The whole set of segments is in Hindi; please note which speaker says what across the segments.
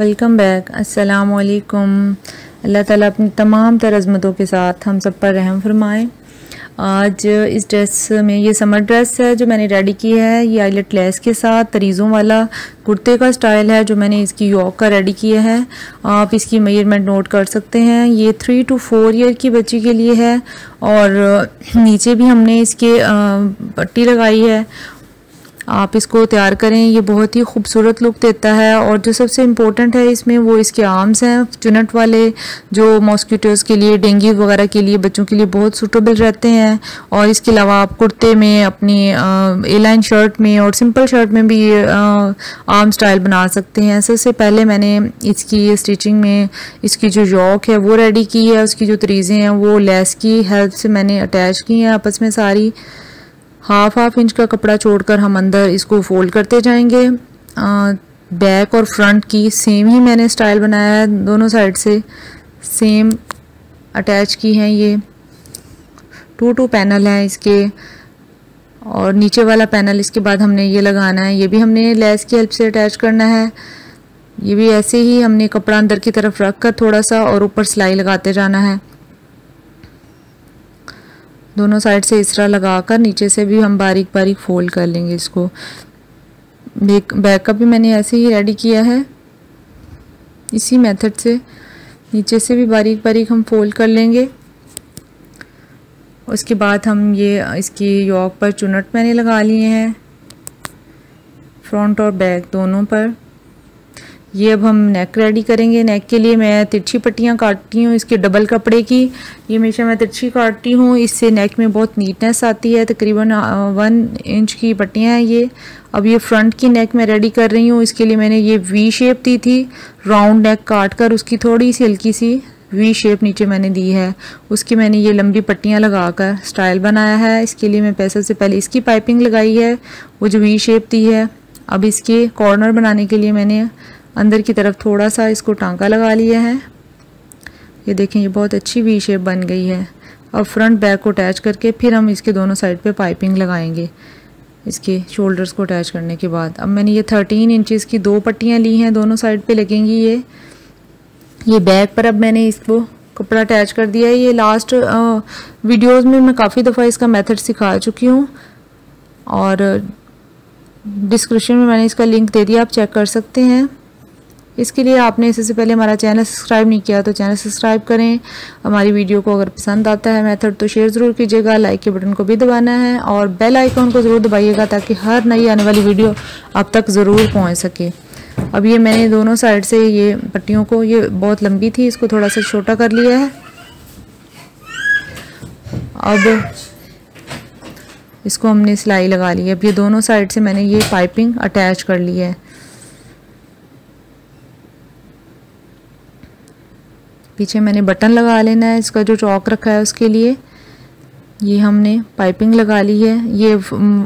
Speaker 1: Welcome back. अस्सलाम वालेकुम अल्लाह ताला अपनी तमाम तरजमतों के साथ हम सब पर रहम फरमाए। आज इस ड्रेस में ये समर ड्रेस है जो मैंने रेडी की है। ये आईलेट लेस के साथ तरीज़ों वाला कुर्ते का स्टाइल है जो मैंने इसकी यॉक का रेडी किया है। आप इसकी मेज़रमेंट नोट कर सकते हैं। ये थ्री टू फोर ईयर की बच्ची के लिए है और नीचे भी हमने इसके पट्टी लगाई है आप इसको तैयार करें, ये बहुत ही खूबसूरत लुक देता है और जो सबसे इम्पोर्टेंट है इसमें वो इसके आर्म्स हैं, चुनट वाले जो मॉस्किटोज़ के लिए डेंगू वगैरह के लिए बच्चों के लिए बहुत सूटेबल रहते हैं और इसके अलावा आप कुर्ते में अपनी ए लाइन शर्ट में और सिंपल शर्ट में भी आर्म स्टाइल बना सकते हैं। सबसे पहले मैंने इसकी स्टिचिंग में इसकी जो यॉक है वो रेडी की है, उसकी जो तरीज़ें हैं वो लेस की हेल्प से मैंने अटैच की हैं आपस में सारी। हाफ़ हाफ़ इंच का कपड़ा छोड़कर हम अंदर इसको फोल्ड करते जाएँगे। बैक और फ्रंट की सेम ही मैंने स्टाइल बनाया है दोनों साइड से। सेम अटैच की हैं ये। टू टू पैनल हैं इसके। और नीचे वाला पैनल इसके बाद हमने ये लगाना है। ये भी हमने लेस की हेल्प से अटैच करना है। ये भी ऐसे ही हमने कपड़ा अंदर की तरफ़ रख कर थोड़ा सा और ऊपर सिलाई लगाते जाना है। दोनों साइड से इस तरह लगाकर नीचे से भी हम बारीक बारीक फोल्ड कर लेंगे इसको। बैक बैक का भी मैंने ऐसे ही रेडी किया है। इसी मेथड से। नीचे से भी बारीक बारीक हम फोल्ड कर लेंगे। उसके बाद हम ये, इसकी यॉक पर चुनट मैंने लगा लिए हैं। फ्रंट और बैक दोनों पर। ये अब हम नेक रेडी करेंगे। नेक के लिए मैं तिरछी पट्टियाँ काटती हूँ, इसके डबल कपड़े की। ये हमेशा मैं तिरछी काटती हूँ। इससे नेक में बहुत नीटनेस आती है। तकरीबन वन इंच की पट्टियाँ हैं ये। अब ये फ्रंट की नेक मैं रेडी कर रही हूँ। इसके लिए मैंने ये वी शेप दी थी। राउंड नेक काट कर उसकी थोड़ी सी हल्की सी वी शेप नीचे मैंने दी है। उसकी मैंने ये लंबी पट्टियाँ लगाकर स्टाइल बनाया है। इसके लिए मैं पैसे से पहले इसकी पाइपिंग लगाई है। वो जो वी शेप दी है, अब इसके कॉर्नर बनाने के लिए मैंने अंदर की तरफ़ थोड़ा सा इसको टांका लगा लिया है। ये देखें, ये बहुत अच्छी वी शेप बन गई है। अब फ्रंट बैक को अटैच करके फिर हम इसके दोनों साइड पे पाइपिंग लगाएँगे। इसके शोल्डर्स को अटैच करने के बाद। अब मैंने ये थर्टीन इंचज़ की दो पट्टियाँ ली हैं दोनों साइड पे लगेंगी ये। ये बैक पर अब मैंने इसको कपड़ा अटैच कर दिया है। ये लास्ट वीडियोस में मैं काफ़ी दफ़ा इसका मेथड सिखा चुकी हूँ। और डिस्क्रिप्शन में मैंने इसका लिंक दे दिया, आप चेक कर सकते हैं। इसके लिए आपने इससे पहले हमारा चैनल सब्सक्राइब नहीं किया तो चैनल सब्सक्राइब करें। हमारी वीडियो को अगर पसंद आता है, मेथड तो शेयर ज़रूर कीजिएगा। लाइक के बटन को भी दबाना है और बेल आइकन को ज़रूर दबाइएगा ताकि हर नई आने वाली वीडियो आप तक ज़रूर पहुँच सके। अब ये मैंने दोनों साइड से ये पट्टियों को, ये बहुत लंबी थी, इसको थोड़ा सा छोटा कर लिया है। अब इसको हमने सिलाई लगा ली है। अब ये दोनों साइड से मैंने ये पाइपिंग अटैच कर ली है। पीछे मैंने बटन लगा लेना है, इसका जो चौक रखा है उसके लिए। ये हमने पाइपिंग लगा ली है। ये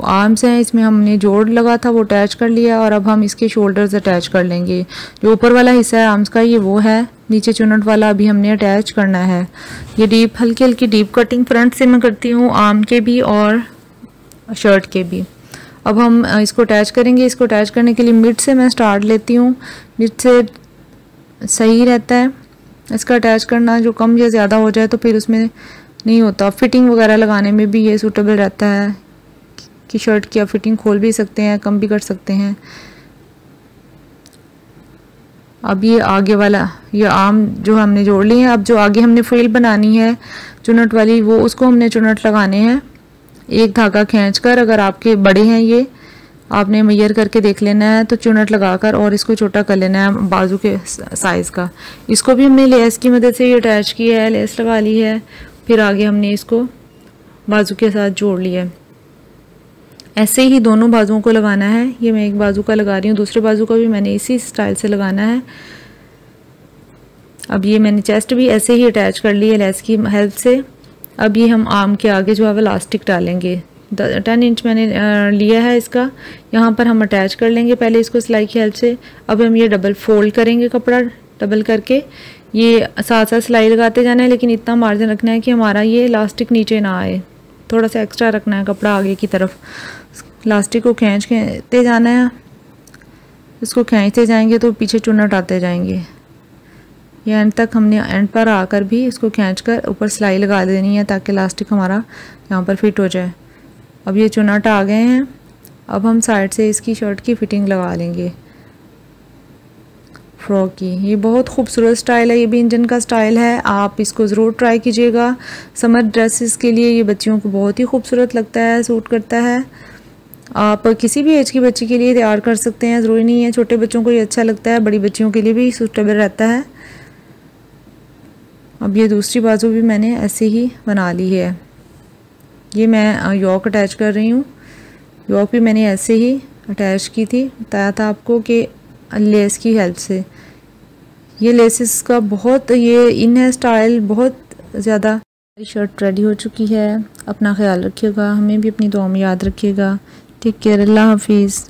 Speaker 1: आर्म्स हैं, इसमें हमने जोड़ लगा था, वो अटैच कर लिया और अब हम इसके शोल्डर्स अटैच कर लेंगे। जो ऊपर वाला हिस्सा है आर्म्स का, ये वो है। नीचे चुनट वाला अभी हमने अटैच करना है। ये डीप, हल्की हल्की डीप कटिंग फ्रंट से मैं करती हूँ, आर्म के भी और शर्ट के भी। अब हम इसको अटैच करेंगे। इसको अटैच करने के लिए मिड से मैं स्टार्ट लेती हूँ। मिड से सही रहता है। इसका अटैच करना जो कम या ज़्यादा हो जाए तो फिर उसमें नहीं होता। फिटिंग वगैरह लगाने में भी ये सूटेबल रहता है कि शर्ट की आप फिटिंग खोल भी सकते हैं, कम भी कर सकते हैं। अब ये आगे वाला, ये आम जो हमने जोड़ लिए हैं, अब जो आगे हमने फ्रिल बनानी है चुनट वाली, वो उसको हमने चुनट लगाने हैं, एक धागा खींचकर अगर आपके बड़े हैं ये आपने मैयर करके देख लेना है तो चुनट लगाकर और इसको छोटा कर लेना है बाजू के साइज़ का। इसको भी हमने लेस की मदद से ये अटैच किया है लेस लगा ली है। फिर आगे हमने इसको बाजू के साथ जोड़ लिया है। ऐसे ही दोनों बाजुओं को लगाना है। ये मैं एक बाजू का लगा रही हूँ, दूसरे बाजू का भी मैंने इसी स्टाइल से लगाना है। अब ये मैंने चेस्ट भी ऐसे ही अटैच कर ली है लेस की हेल्प से। अब ये हम आर्म के आगे जो है वो लास्टिक डालेंगे। टेन इंच मैंने लिया है इसका। यहाँ पर हम अटैच कर लेंगे पहले इसको सिलाई की हेल्प से। अब हम ये डबल फोल्ड करेंगे कपड़ा डबल करके। ये साथ साथ सिलाई लगाते जाना है, लेकिन इतना मार्जिन रखना है कि हमारा ये लास्टिक नीचे ना आए। थोड़ा सा एक्स्ट्रा रखना है कपड़ा आगे की तरफ़। लास्टिक को खींच खींचते जाना है। इसको खींचते जाएँगे तो पीछे चुनट आते जाएँगे। ये एंड तक हमने एंड पर आकर भी इसको खींच कर ऊपर सिलाई लगा देनी है ताकि लास्टिक हमारा यहाँ पर फिट हो जाए। अब ये चुनट आ गए हैं। अब हम साइड से इसकी शर्ट की फिटिंग लगा लेंगे। फ्रॉक की। ये बहुत खूबसूरत स्टाइल है। ये भी इंजन का स्टाइल है। आप इसको ज़रूर ट्राई कीजिएगा। समर ड्रेसेस के लिए ये बच्चियों को बहुत ही खूबसूरत लगता है, सूट करता है। आप किसी भी एज की बच्ची के लिए तैयार कर सकते हैं। ज़रूरी नहीं है छोटे बच्चों को ये अच्छा लगता है। बड़ी बच्चियों के लिए भी सूटेबल रहता है। अब ये दूसरी बाजू भी मैंने ऐसे ही बना ली है। ये मैं यॉक अटैच कर रही हूँ। यॉक भी मैंने ऐसे ही अटैच की थी। बताया था आपको कि लेस की हेल्प से। ये लेसेस का बहुत, ये इन है स्टाइल बहुत ज़्यादा। हमारी शर्ट रेडी हो चुकी है। अपना ख्याल रखिएगा। हमें भी अपनी दुआ में याद रखिएगा। ठीक केयर। अल्लाह हाफिज़।